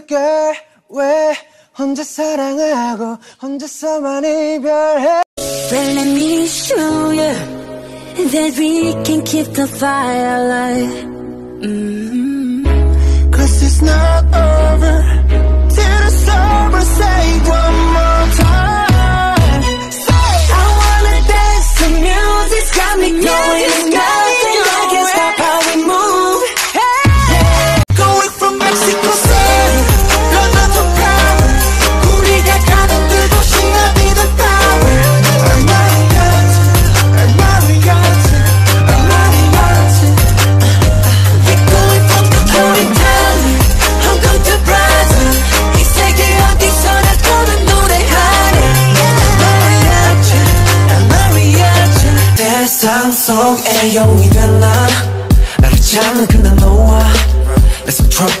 그게 왜 혼자 사랑하고 혼자서만 이별해 Well, let me show you that we can keep the fire alive. Mm-hmm. Cause it's not over till the summer say one more time I wanna dance to music's got me going.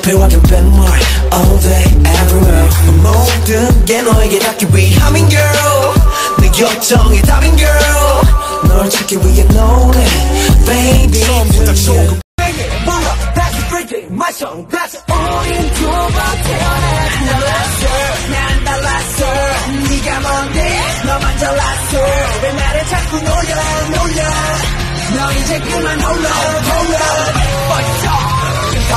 내 손트로피와 뱀물 All day everywhere 모든 게 너에게 닿기 위함인 girl 내 요청이 답인 girl 널 찾기 위해 노래 Baby 부탁 조금 몰라 다시 drinking 마셔 다시 우린 두번 태어나 달랐어 난 달랐어 네가 뭔데 너만 잘났어 왜 나를 자꾸 놀려 놀려 너 이제 그만 홀러 홀러 벌써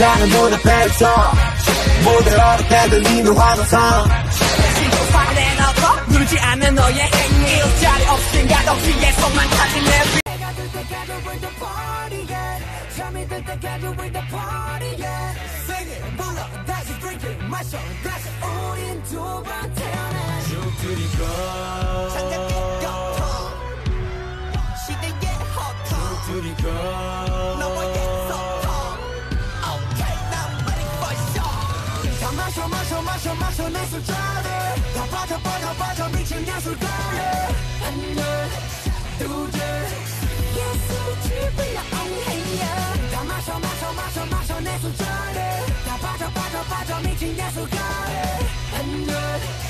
세상은 눈앞에 있어 모든 어렵게도 님의 환호성 신고판에 넣어 누르지 않는 너의 행위. 자리 없이 생각 없이 예속만 타진 내 위. 해가 들 때까지 with the party yeah. 잠이 들 때까지 with the party yeah. Sing it, 불러 다시 drink it, 마셔 빠져 빠져 빠져 미친 내 술자리 Cool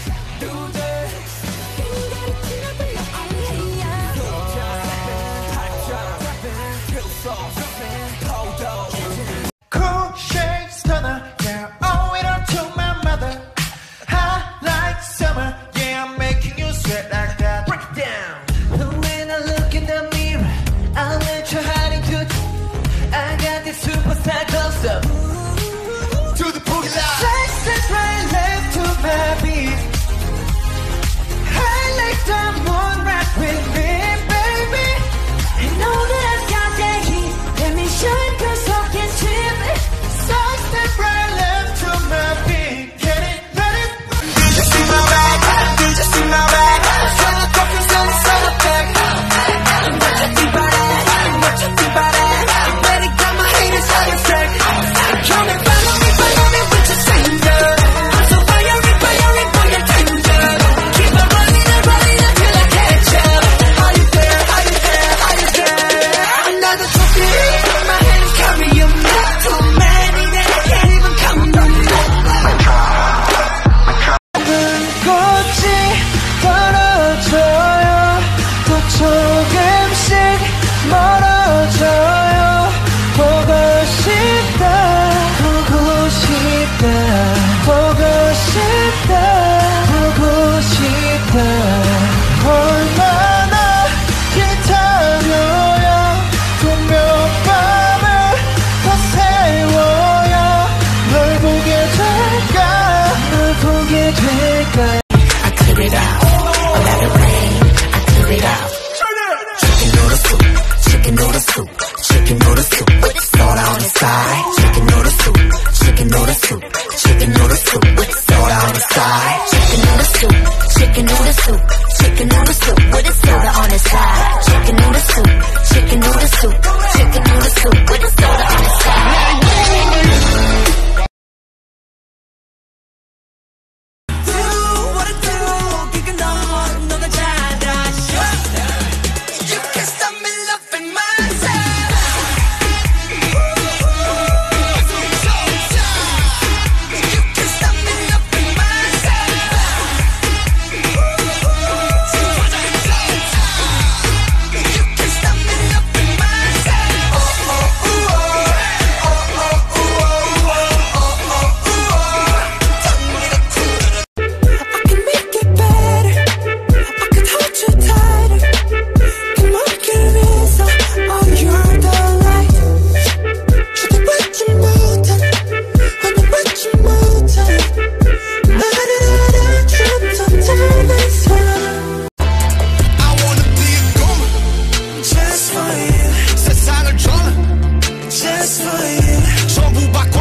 mine. Some bacon.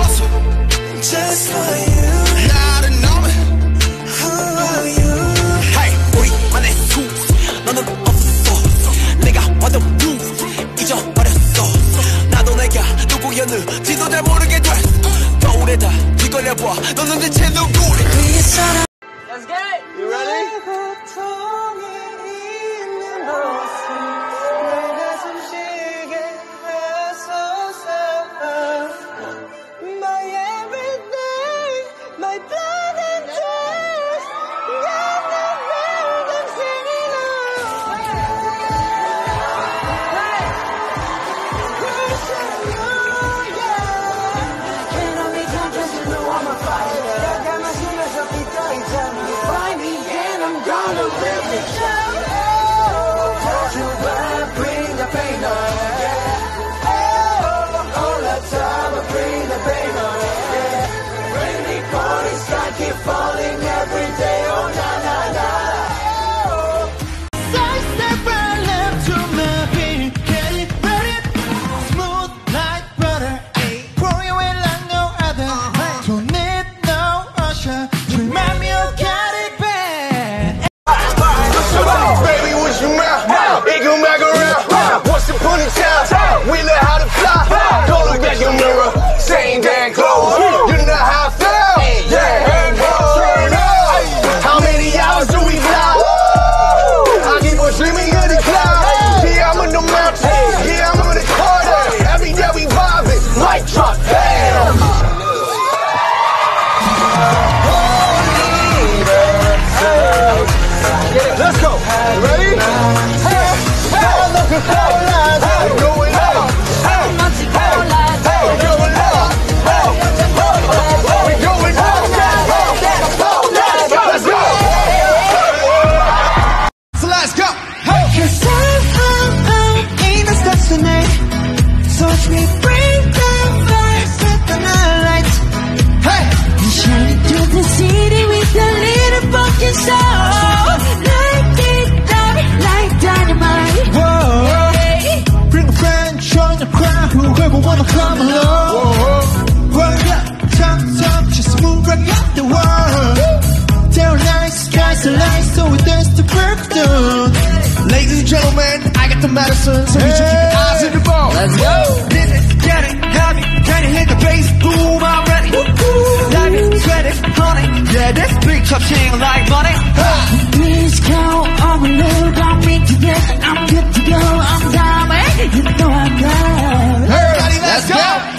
gentlemen, I got the medicine, so you hey. should keep your eyes in the ball. Let's go. This is getting heavy. can you hit the bass? Boom, I'm ready. Dive it, sweat it, honey. Yeah, this big chop shing like money. Ha. Please count on the load, got me to get, I'm good to go, I'm diamond. You know I'm good. Hey, Everybody, let's, let's go. go.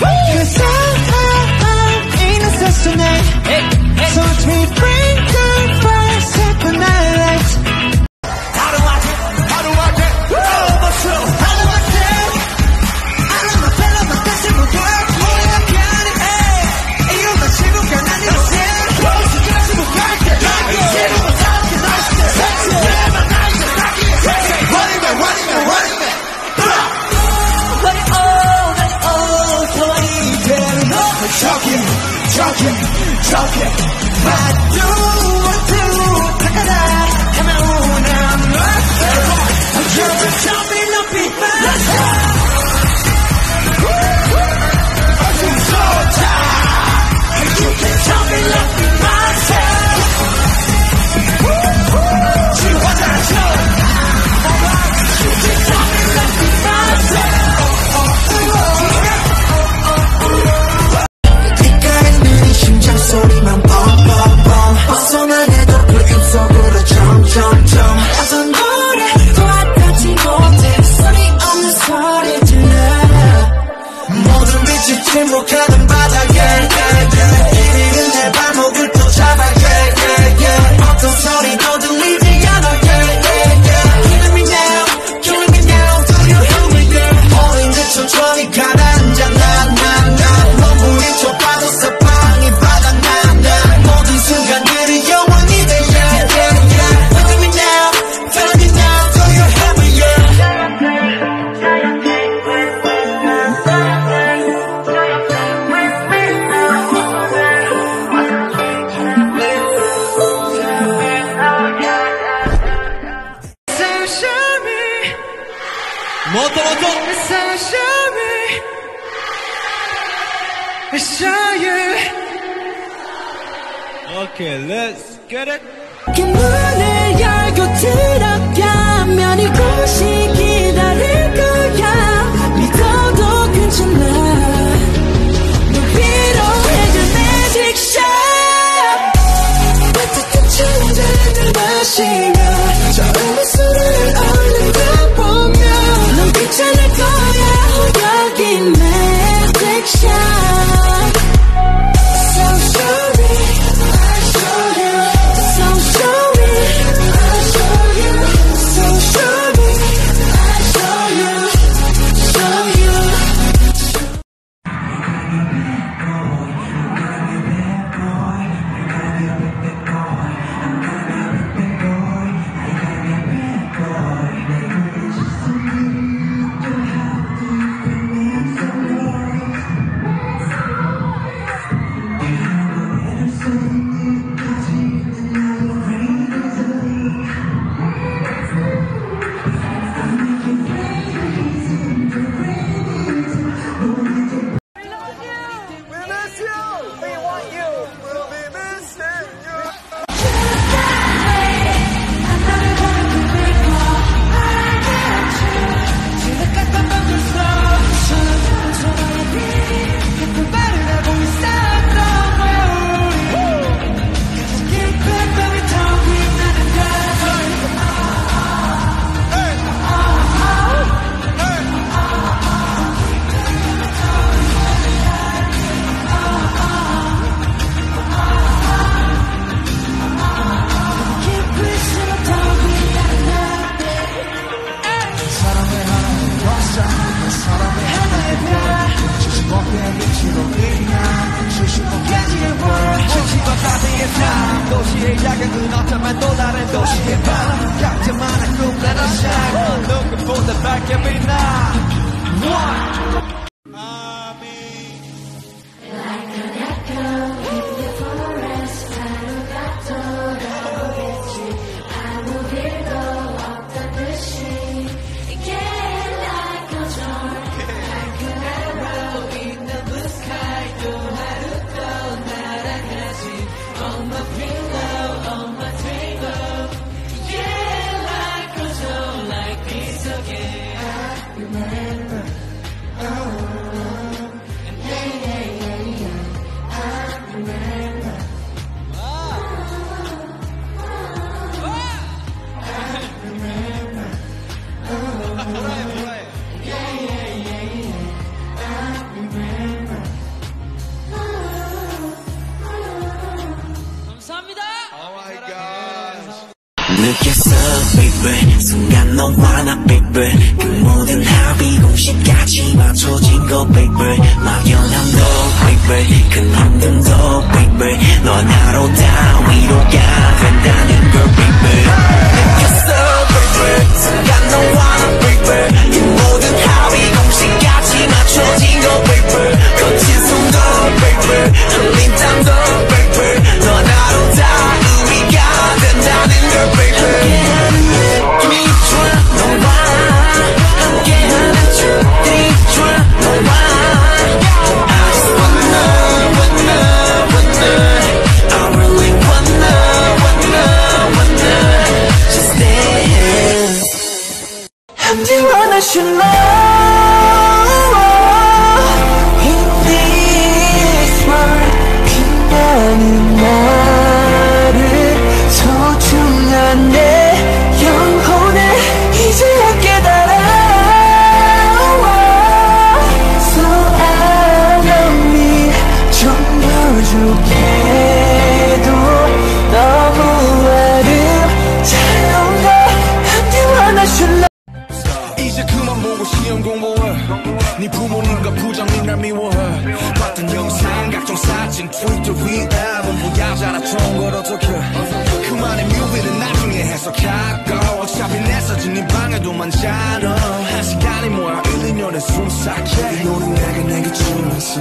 もっともっと Show me Show youOK let's get it. not a man, no that ain't those shit man Got your mind, I could let us shine Looking for the back every night What? 맞춰진 거 baby 막연함도 baby 큰 힘듦도 baby 너 하나로 다 위로가 된다는 걸 baby 느꼈어 baby 순간 너와 나 baby 그 모든 합의 공식까지 맞춰진 거 baby 거친 손도 baby 흘린 땀도 부족해도 너무 아름다운 걸 I'm the one I should love 이제 그만 보고 시험 공부해. 네 부모님과 부장님 날 미워해. 봤던 영상 각종 사진 트위터 위에 본보야잖아 좋은 걸 어떡해. 그만의 뮤비는 나중에 해석할까 어차피 내 사진 네 방에도 많잖아 한 시간이 뭐야 1, 2년에 숨삭해. 너는 내게 내게 주면서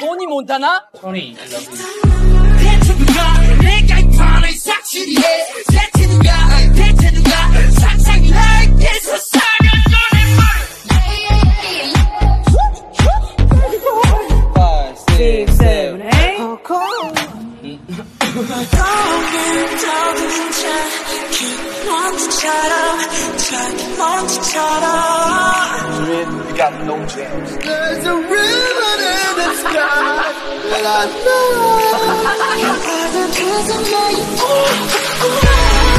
토니 몬타나? 토니. 대체 누가 내가 이 판을. 삭실이해 주는 Five, six, seven, eight You got no chance There's a river in the sky that I know. I